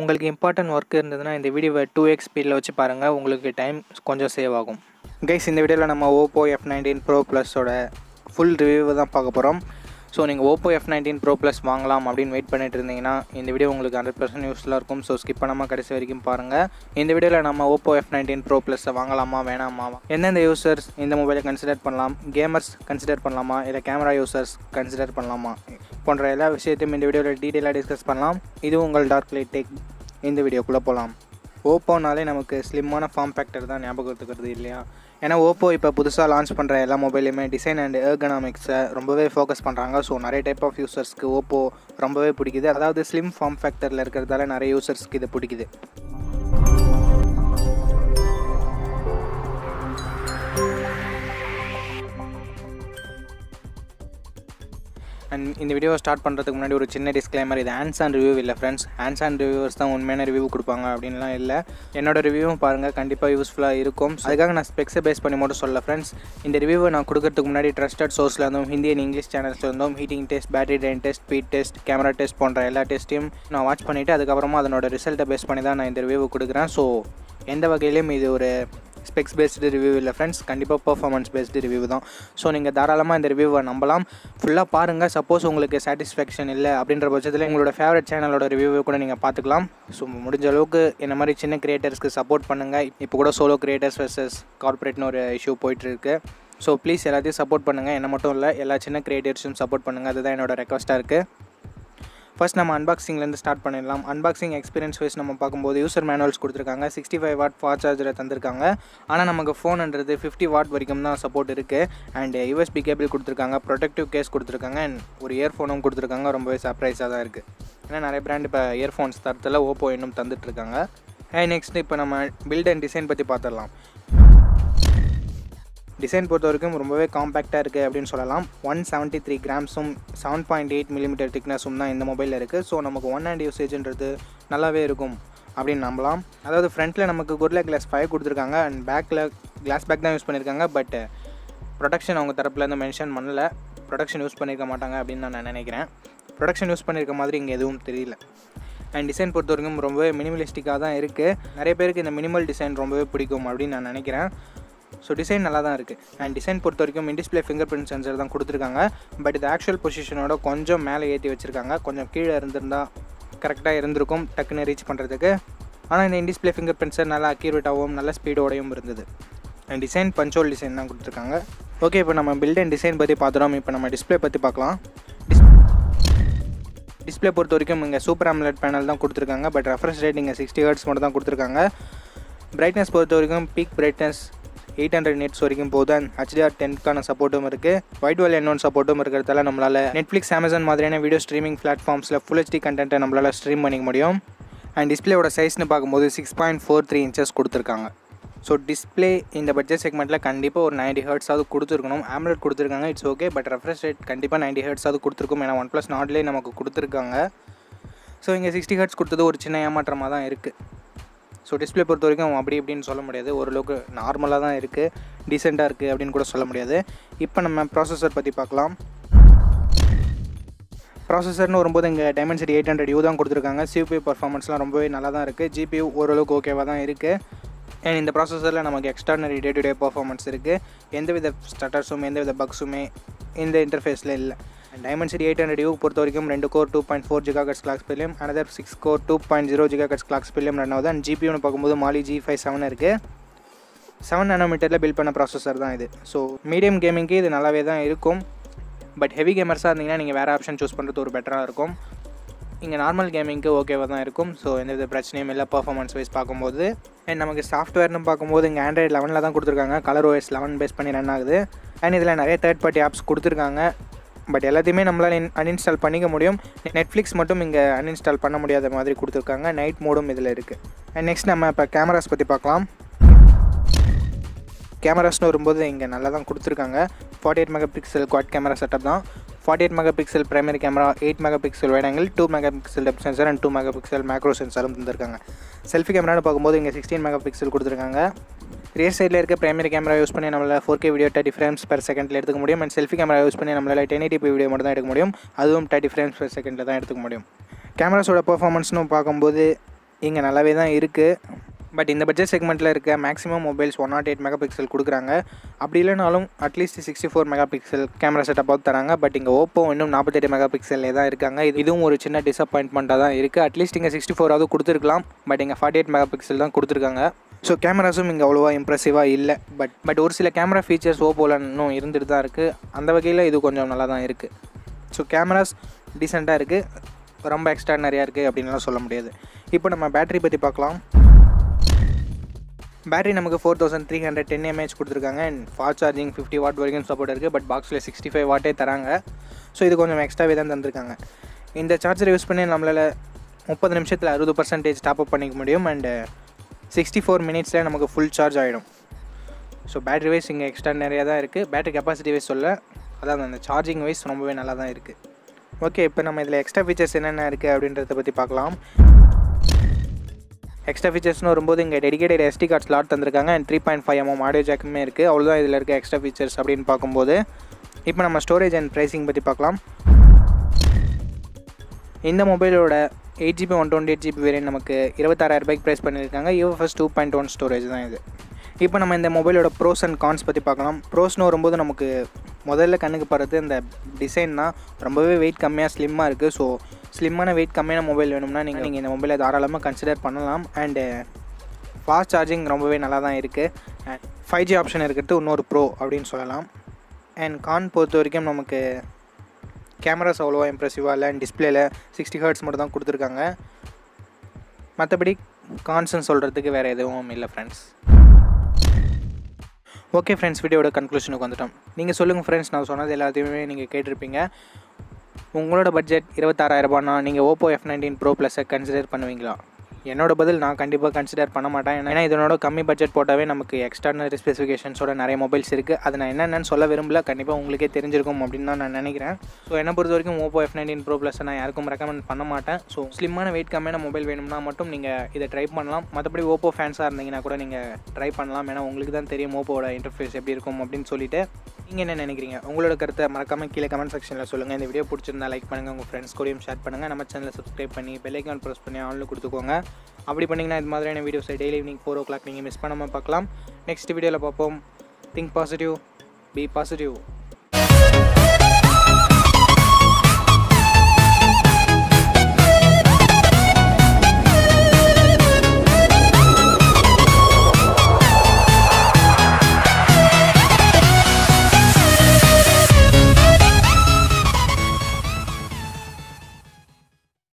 உங்களுக்கு important work இருந்ததுன்னா இந்த வீடியோவை டூ எக்ஸ் ஸ்பீடில் வச்சு பாருங்கள் உங்களுக்கு டைம் கொஞ்சம் சேவ் ஆகும். கைஸ் இந்த வீடியோவில் நம்ம ஓப்போ எஃப் நைன்டீன் ப்ரோ ப்ளஸோட ஃபுல் ரிவ்யூ தான் பார்க்க போகிறோம் ஸோ நீங்கள் Oppo F nineteen pro plus வாங்கலாம் அப்படின்னு வெயிட் பண்ணிட்டு இருந்தீங்கன்னா இந்த வீடியோ உங்களுக்கு ஹண்ட்ரட் பர்சன்ட் யூஸ்ஃபுல்லாக இருக்கும். ஸோ ஸ்கிப் பண்ணாமல் கடைசி வரைக்கும் பாருங்கள் இந்த வீடியோவில் நம்ம ஓப்போ எஃப் நைன்டீன் ப்ரோ ப்ளஸை வாங்கலாமா வேணாமா? எந்தெந்த யூசர்ஸ் இந்த மொபைலை கன்சிடர் பண்ணலாம்? கேமர்ஸ் கன்சிடர் பண்ணலாமா? இல்லை கேமரா யூசர்ஸ் கன்சிடர் பண்ணலாமா? போன்ற எல்லா விஷயத்தையும் இந்த வீடியோவில் டீட்டெயிலாக டிஸ்கஸ் பண்ணலாம். இது உங்கள் டார்க் லைட் டெக் இந்த வீடியோக்குள்ளே போகலாம் ஓப்போனாலே நமக்கு ஸ்லிம்மான ஃபார்ம் ஃபேக்டர் தான் ஞாபகத்துக்கிறது இல்லையா? ஏன்னா ஓப்போ இப்போ புதுசாக லான்ச் பண்ணுற எல்லா மொபைலுமே டிசைன் அண்ட் ஏர்கனாமிக்ஸை ரொம்பவே ஃபோக்கஸ் பண்ணுறாங்க ஸோ நிறைய டைப் ஆஃப் யூசர்ஸ்க்கு ஓப்போ ரொம்பவே பிடிக்குது. அதாவது ஸ்லிம் ஃபார்ம் ஃபேக்டரில் இருக்கிறதால நிறைய யூசர்ஸ்க்கு இது பிடிக்குது. அண்ட் இந்த வீடியோவை ஸ்டார்ட் பண்ணுறதுக்கு முன்னாடி ஒரு சின்ன டிஸ்க்ளைமர் இது ஹேண்ட்ஸ் அண்ட் ரிவ்யூ இல்லை ஃப்ரெண்ட்ஸ் ஹேண்ட்ஸ் அண்ட் ரிவ்யூவர்ஸ் தான் உண்மையான ரிவ்யூ கொடுப்பாங்க அப்படின்லாம் இல்லை. என்னோட ரிவ்யூவும் பாருங்கள் கண்டிப்பாக யூஸ்ஃபுல்லாக இருக்கும். அதுக்காக நான் ஸ்பெக்ஸை பேஸ் பண்ணி மட்டும் சொல்ல ஃப்ரெண்ட்ஸ் இந்த ரிவ்யூவை நான் கொடுக்கறதுக்கு முன்னாடி ட்ரஸ்டட் சோர்ஸில் இருந்தும் ஹிந்தி அண்ட் இங்கிலீஷ் சேனல்ஸில் இருந்தும் heating test battery drain test speed test camera test போன்ற எல்லா டெஸ்ட்டையும் நான் வாட்ச் பண்ணிவிட்டு அதுக்கப்புறமா அதனோட ரிசல்ட்டை பேஸ் பண்ணி தான் நான் இந்த ரிவ்யூவை கொடுக்குறேன். ஸோ எந்த வகையிலையும் இது ஒரு ஸ்பெக்ஸ் பேஸ்டு ரிவ்யூ இல்லை ஃப்ரெண்ட்ஸ் கண்டிப்பாக பர்ஃபார்மன்ஸ் பேஸ்டு ரிவ்யூ தான். ஸோ நீங்கள் தாராளமாக இந்த ரிவ்யூவை நம்பலாம். ஃபுல்லாக பாருங்கள் சப்போஸ் உங்களுக்கு சாட்டிஸ்ஃபேக்ஷன் இல்லை அப்படின்ற பட்சத்தில் உங்களோட ஃபேவரட் சேனலோட ரிவ்யூவை கூட நீங்கள் பார்த்துக்கலாம் ஸோ முடிஞ்ச அளவுக்கு இந்த மாதிரி சின்ன கிரியேட்டர்ஸ்க்கு சப்போர்ட் பண்ணுங்கள் இப்போ கூட சோலோ கிரியேட்டர்ஸ் வெர்சஸ் கார்ப்பரேட்னு ஒரு இஷ்யூ போயிட்டுருக்கு. ஸோ ப்ளீஸ் எல்லாத்தையும் சப்போர்ட் பண்ணுங்கள் என்ன மட்டும் இல்லை எல்லா சின்ன கிரியேட்டர்ஸும் சப்போர்ட் பண்ணுங்கள் அதுதான் என்னோட ரெக்வஸ்ட்டாக இருக்குது ஃபர்ஸ்ட் நம்ம அன்பாக்சிங்லேருந்து ஸ்டார்ட் பண்ணிடலாம். அன்பாக்சிங் எக்ஸ்பீரியன்ஸ் வைஸ் நம்ம பார்க்கும்போது யூசர் மேனுவல்ஸ் கொடுத்துருக்காங்க. சிக்ஸ்டி ஃபைவ் வாட் ஃபாஸ்ட் சார்ஜரை தந்திருக்காங்க. ஆனால் நமக்கு ஃபோன்ன்றது ஃபிஃப்டி வாட் வரைக்கும் தான் சப்போர்ட் இருக்குது அண்ட் யூஎஸ்பி கேபிள் கொடுத்துருக்காங்க. ப்ரொடெக்டிவ் கேஸ் கொடுத்துருக்காங்க. அண்ட் ஒரு இயர்ஃபோனும் கொடுத்துருக்காங்க. ரொம்பவே சர்ப்ரைஸாக தான் இருக்குது ஏன்னா நிறைய பிராண்ட் இப்போ இயர்ஃபோன்ஸ் தரத்தில் ஓப்போ இன்னும் தந்துட்டுருக்காங்க அண்ட் நெக்ஸ்ட் இப்போ நம்ம பில்ட் அண்ட் டிசைன் பற்றி பார்த்துடலாம். டிசைன் பொறுத்த வரைக்கும் ரொம்பவே காம்பேக்டாக இருக்குது அப்படின்னு சொல்லலாம். ஒன் செவன்ட்டி த்ரீ கிராம்ஸும் செவன் பாயிண்ட் எயிட் மில்லிமீட்டர் திக்னஸும் தான் இந்த மொபைலில் இருக்குது ஸோ நமக்கு ஒன் ஹேண்ட் யூசேஜ்ன்றது நல்லாவே இருக்கும் அப்படின்னு நம்பலாம். அதாவது ஃப்ரண்ட்டில் நமக்கு குர்லா கிளாஸ் ஃபைவ் கொடுத்துருக்காங்க. அண்ட் பேக்கில் கிளாஸ் பேக் தான் யூஸ் பண்ணியிருக்காங்க பட் ப்ரொடக்ஷன் அவங்க தரப்புலேருந்து மென்ஷன் பண்ணல. ப்ரொடக்ஷன் யூஸ் பண்ணியிருக்க மாட்டாங்க அப்படின்னு நான் நினைக்கிறேன். ப்ரொடக்ஷன் யூஸ் பண்ணியிருக்க மாதிரி இங்கே எதுவும் தெரியல. அண்ட் டிசைன் பொறுத்த வரைக்கும் ரொம்பவே மினிமலிஸ்டிக்காக தான் இருக்குது நிறைய பேருக்கு இந்த மினிமல் டிசைன் ரொம்பவே பிடிக்கும் அப்படின்னு நான் நினைக்கிறேன். ஸோ டிசைன் நல்லா தான் இருக்குது அண்ட் டிசைன் பொறுத்த வரைக்கும் இன்டிஸ்பிளே ஃபிங்கர் பிரிண்ட் சென்சர் தான் கொடுத்துருக்காங்க. பட் இது ஆக்சுவல் பொசிஷனோட கொஞ்சம் மேலே ஏற்றி வச்சுருக்காங்க. கொஞ்சம் கீழே இருந்திருந்தால் கரெக்டாக இருந்திருக்கும் டக்குன்னு ரீச் பண்ணுறதுக்கு ஆனால் இந்த இன்டிஸ்பிளே ஃபிங்கர் பிரிண்ட்ஸர் நல்லா அக்யூரேட்டாகவும் நல்ல ஸ்பீடோடையும் இருந்தது. அண்ட் டிசைன் பஞ்சோல் டிசைன் தான் கொடுத்துருக்காங்க. ஓகே இப்போ நம்ம பில்ட் அண்ட் டிசைன் பற்றி பார்த்துட்டோம் இப்போ நம்ம டிஸ்பிளே பற்றி பார்க்கலாம். டிஸ்பிளே பொறுத்த வரைக்கும் இங்கே சூப்பர் ஆம்லெட் பேனல் தான் கொடுத்துருக்காங்க. பட் ரெஃபரன்ஸ் ரேட் இங்கே சிக்ஸ்டி ஹர்ட்ஸ் மட்டும் தான் கொடுத்துருக்காங்க. பிரைட்னஸ் பொறுத்த வரைக்கும் peak brightness eight hundred nits வரைக்கும் போகுது அண்ட் ஹச்டிஆர் டென்க்கான சப்போர்ட்டும் இருக்குது ஒயிட் வெல் என்னோன் சப்போர்ட்டும் இருக்கிறதால நம்மளால் நெட்ஃப்ளிக்ஸ் அமேசான் மாதிரியான வீடியோ ஸ்ட்ரீமிங் பிளாட்ஃபார்ம்ஸில் ஃபுல் ஹெச்டி கண்டென்ட்டை நம்மளால் ஸ்ட்ரீம் பண்ணிக்க முடியும். அண்ட் டிஸ்பிளேயோட சைஸ்னு பார்க்கும்போது six point four three inches கொடுத்துருக்காங்க. ஸோ டிஸ்பிளே இந்த பட்ஜெட் செக்மெண்ட்டில் கண்டிப்பாக ஒரு நைன்டி ஹர்ட்ஸாவது கொடுத்துருக்கணும். ஆம்லெட் கொடுத்துருக்காங்க it's okay but refresh rate கண்டிப்பாக நைன்டி ஹர்ட்ஸாவது கொடுத்துருக்கும். ஏன்னா ஒன் ப்ளஸ் நாட்லேயே நமக்கு கொடுத்துருக்காங்க. ஸோ இங்கே சிக்ஸ்டி ஹர்ட்ஸ் கொடுத்தது ஒரு சின்ன ஏமாற்றமாக தான் இருக்குது ஸோ டிஸ்பிளே பொறுத்த வரைக்கும் அப்படி இப்படின்னு சொல்ல முடியாது. ஓரளவுக்கு நார்மலாக தான் இருக்குது டீசெண்டாக இருக்குது அப்படின்னு கூட சொல்ல முடியாது. இப்போ நம்ம ப்ராசஸர் பற்றி பார்க்கலாம். ப்ராசஸர்னு வரும்போது இங்கே டைமென்சிட்டி எயிட் ஹண்ட்ரட் யூ தான் கொடுத்துருக்காங்க. சிபியூ பர்ஃபார்மன்ஸ்லாம் ரொம்பவே நல்லா தான் இருக்குது ஜிபியூ ஓரளவுக்கு ஓகேவாக தான் இருக்குது அண்ட் இந்த ப்ராசஸரில் நமக்கு extraordinary day to day performance இருக்குது எந்தவித ஸ்டட்டர்ஸும் எந்தவித பக்ஸுமே இந்த இன்டர்ஃபேஸில் இல்லை. Dimensity eight hundred U பொறுத்த வரைக்கும் ரெண்டு core two point four gigahertz clocks பில்லியம் another six core two point zero gigahertz clocks பில்லியம் run ஆகுது. அண்ட் ஜிபியூன்னு பார்க்கும்போது மாலி ஜி ஃபைவ் செவன் இருக்குது செவன் நானோமீட்டரில் பில்ட் பண்ண ப்ராசஸர் தான் இது. ஸோ மீடியம் கேமிங்க்கு இது நல்லாவே தான் இருக்கும். பட் ஹெவி கேமர்ஸாக இருந்தீங்கன்னா நீங்கள் வேறு ஆப்ஷன் சூஸ் பண்ணுறது ஒரு பெட்டராக இருக்கும். இங்கே நார்மல் கேமிங்க்கு ஓகேவாக தான் இருக்கும். ஸோ எந்தவித பிரச்சனையும் இல்லை பர்ஃபார்மன்ஸ் வைஸ் பார்க்கும்போது. அண்ட் நமக்கு சாஃப்ட்வேர்னு பார்க்கும்போது இங்கே ஆண்ட்ராய்டு லெவனில் தான் கொடுத்துருக்காங்க. கலர் ஓஎஸ் லெவன் பேஸ் பண்ணி ரன் ஆகுது. அண்ட் இதில் நிறைய தேர்ட் பார்ட்டி ஆப்ஸ் கொடுத்துருக்காங்க. பட் எல்லாத்தையுமே நம்மளால் அன்இன்ஸ்டால் பண்ணிக்க முடியும். நெட்ஃப்ளிக்ஸ் மட்டும் இங்கே அன்இன்ஸ்டால் பண்ண முடியாத மாதிரி கொடுத்துருக்காங்க. நைட் மோடும் இதில் இருக்குது அண்ட் நெக்ஸ்ட் நம்ம இப்போ கேமராஸ் பற்றி பார்க்கலாம். கேமராஸ்னு வரும்போது இங்கே நல்லா தான் கொடுத்துருக்காங்க. Forty eight megapixel quad camera setup தான். Forty eight megapixel primary camera eight megapixel wide angle two megapixel depth sensor and two megapixel macro சென்சரும் தந்திருக்காங்க. செல்ஃபி கேமரான்னு பார்க்கும்போது இங்கே சிக்ஸ்டீன் மெகா பிக்சல் கொடுத்துருக்காங்க. ரியர் சைடில் இருக்க பிரைமரி கேமரா யூஸ் பண்ணி நம்மளால் four K video thirty frames per செகண்டில் எடுத்துக்க முடியும். அண்ட் செல்ஃபி கேமரா யூஸ் பண்ணி நம்மளால் டென் எயிட்டி வீடியோ மட்டும் தான் எடுக்க முடியும். அதுவும் தேர்ட்டி ஃப்ரேம்ஸ் per செகண்டில் தான் எடுத்துக்க முடியும். கேமராஸோட பர்ஃபார்மன்ஸ்னு பார்க்கும்போது இங்கே நல்லாவே தான் இருக்குது பட் இந்த பட்ஜெட் செக்மெண்ட்டில் இருக்க maximum mobiles one nought eight megapixel கொடுக்குறாங்க. அப்படி இல்லைனாலும் at least sixty four megapixel camera செட்டப்பாக தராங்க. பட் இங்கே ஓப்போ இன்னும் நாற்பத்தெட்டு மெகா பிக்சல்லே தான் இருக்காங்க. இது இதுவும் ஒரு சின்ன டிசப்பாயின்மெண்ட்டாக தான் இருக்குது அட்லீஸ்ட் இங்கே சிக்ஸ்டி ஃபோராவது கொடுத்துருக்கலாம். பட் இங்கே ஃபார்ட்டி எயிட் மெகா பிக்சல் தான் கொடுத்துருக்காங்க. ஸோ கேமராஸும் இங்கே அவ்வளோவா இம்ப்ரெசிவாக இல்லை. பட் பட் ஒரு சில கேமரா ஃபீச்சர்ஸ் ஓப்போவில் இன்னும் இருந்துட்டு தான் இருக்குது அந்த வகையில் இது கொஞ்சம் நல்லா தான் இருக்குது ஸோ கேமராஸ் டீசெண்டாக இருக்குது ரொம்ப எக்ஸ்ட்ரா நிறையா இருக்குது அப்படின்லாம் சொல்ல முடியாது. இப்போ நம்ம பேட்டரி பற்றி பார்க்கலாம். பேட்டரி நமக்கு four thousand three hundred ten mAh கொடுத்துருக்காங்க. And fast charging fifty watt வரைக்கும் சப்போர்ட் இருக்குது பட் பாக்ஸில் சிக்ஸ்டி ஃபைவ் வாட்டே தராங்க. ஸோ இது கொஞ்சம் எக்ஸ்ட்ராவே தான் தந்திருக்காங்க. இந்த சார்ஜரை யூஸ் பண்ணி நம்மளால் முப்பது நிமிஷத்தில் அறுபது பர்சன்டேஜ் டாப் அப் பண்ணிக்க முடியும். அண்டு சிக்ஸ்டி ஃபோர் மினிட்ஸில் நமக்கு ஃபுல் சார்ஜ் ஆகிடும் ஸோ பேட்டரி வைஸ் இங்கே எக்ஸ்ட்ரா நிறையா தான் இருக்குது பேட்டரி கெப்பாசிட்டி வைஸ் சொல்ல அதான் அந்த சார்ஜிங் வைஸ் ரொம்பவே நல்லா தான் இருக்குது ஓகே இப்போ நம்ம இதில் எக்ஸ்ட்ரா ஃபீச்சர்ஸ் என்னென்ன இருக்குது அப்படின்றத பற்றி பார்க்கலாம். எக்ஸ்ட்ரா ஃபீச்சர்ஸ்னு வரும்போது இங்கே டெடிகேட்டட் எஸ்டி கார்ட் ஸ்லாட் தந்திருக்காங்க. And three point five mm audio ஜாக்குமே இருக்குது அவ்வளோதான் இதில் இருக்க எக்ஸ்ட்ரா ஃபீச்சர்ஸ் அப்படின்னு பார்க்கும்போது. இப்போ நம்ம ஸ்டோரேஜ் அண்ட் ப்ரைஸிங் பற்றி பார்க்கலாம். இந்த மொபைலோட eight GB one twenty eight GB variant நமக்கு இருபத்தாறாயிரம் ரூபாய்க்கு ப்ரைஸ் பண்ணியிருக்காங்க. UFS two point one storage தான் இது. இப்போ நம்ம இந்த மொபைலோட ப்ரோஸ் அண்ட் கான்ஸ் பற்றி பார்க்கலாம். ப்ரோஸ்னு வரும்போது நமக்கு முதல்ல கண்ணுக்கு படுறது இந்த டிசைன் தான். ரொம்பவே வெயிட் கம்மியாக ஸ்லிம்மாக இருக்குது ஸோ ஸ்லிம்மான வெயிட் கம்மியான மொபைல் வேணும்னா நீங்கள் நீங்கள் இந்த மொபைலை தாராளமாக கன்சிடர் பண்ணலாம். அண்டு ஃபாஸ்ட் சார்ஜிங் ரொம்பவே நல்லா தான் இருக்குது அண்ட் ஃபைவ் ஜி ஆப்ஷன் இருக்கிறது இன்னொரு ப்ரோ அப்படின்னு சொல்லலாம். அண்ட் கான் பொறுத்த வரைக்கும் நமக்கு கேமராஸ் அவ்வளோவா இம்ப்ரெசிவாக இல்லை. அண்ட் டிஸ்பிளேல சிக்ஸ்டி ஹர்ட்ஸ் மட்டும் தான் கொடுத்துருக்காங்க. மற்றபடி கான்சன் சொல்கிறதுக்கு வேறு எதுவும் இல்லை ஃப்ரெண்ட்ஸ் ஓகே ஃப்ரெண்ட்ஸ் வீடியோட கன்க்ளூஷனுக்கு வந்துட்டோம். நீங்கள் சொல்லுங்கள் ஃப்ரெண்ட்ஸ் நான் சொன்னது எல்லாத்தையுமே நீங்கள் கேட்டிருப்பீங்க. உங்களோட பட்ஜெட் இருபத்தாறாயிரரூபானா நீங்கள் ஓப்போ எஃப் நைன்டீன் ப்ரோ ப்ளஸை கன்சிடர் பண்ணுவீங்களா? என்னோட பதில் நான் கண்டிப்பாக கன்சிடர் பண்ண மாட்டேன். ஏன்னா இதனோட கம்மி பட்ஜெட் போட்டாவே நமக்கு எக்ஸ்டர்னல் ஸ்பெசிஃபிகேஷன்ஸோட நிறைய மொபைல்ஸ் இருக்குது அது நான் என்னென்னு சொல்ல விரும்பல. கண்டிப்பாக உங்களுக்கே தெரிஞ்சிருக்கும் அப்படின்னு தான் நான் நினைக்கிறேன். ஸோ என்னை பொறுத்த வரைக்கும் Oppo F nineteen pro plus நான் யாருக்கும் ரெக்கமெண்ட் பண்ண மாட்டேன். ஸோ ஸ்லிம்மான வெயிட் கம்மியான மொபைல் வேணும்னா மட்டும் நீங்கள் இதை ட்ரை பண்ணலாம். மற்றபடி ஓப்போ ஃபேன்ஸாக இருந்தீங்கன்னா கூட நீங்கள் ட்ரை பண்ணலாம். ஏன்னா உங்களுக்கு தான் தெரியும் ஓப்போட இன்டர்ஃபேஸ் எப்படி இருக்கும் அப்படின்னு சொல்லிட்டு. நீங்கள் என்ன நினைக்கிறீங்க? உங்களோட கருத்தை மறக்காமல் கீழே கமெண்ட் செக்ஷனில் சொல்லுங்கள் இந்த வீடியோ பிடிச்சிருந்தா லைக் பண்ணுங்கள் உங்கள் ஃப்ரெண்ட்ஸ் கூடயும் ஷேர் பண்ணுங்கள் நம்ம சேனலை சப்ஸ்கிரைப் பண்ணி பெல்லைக்கான் ப்ரெஸ் பண்ணி ஆன்லைன் கொடுத்துக்கோங்க. அப்படி பண்ணிங்கன்னா இது மாதிரியான வீடியோஸை daily evening four o'clock நீங்கள் மிஸ் பண்ணாமல் பார்க்கலாம். நெக்ஸ்ட் வீடியோவில் பார்ப்போம். Think positive B positive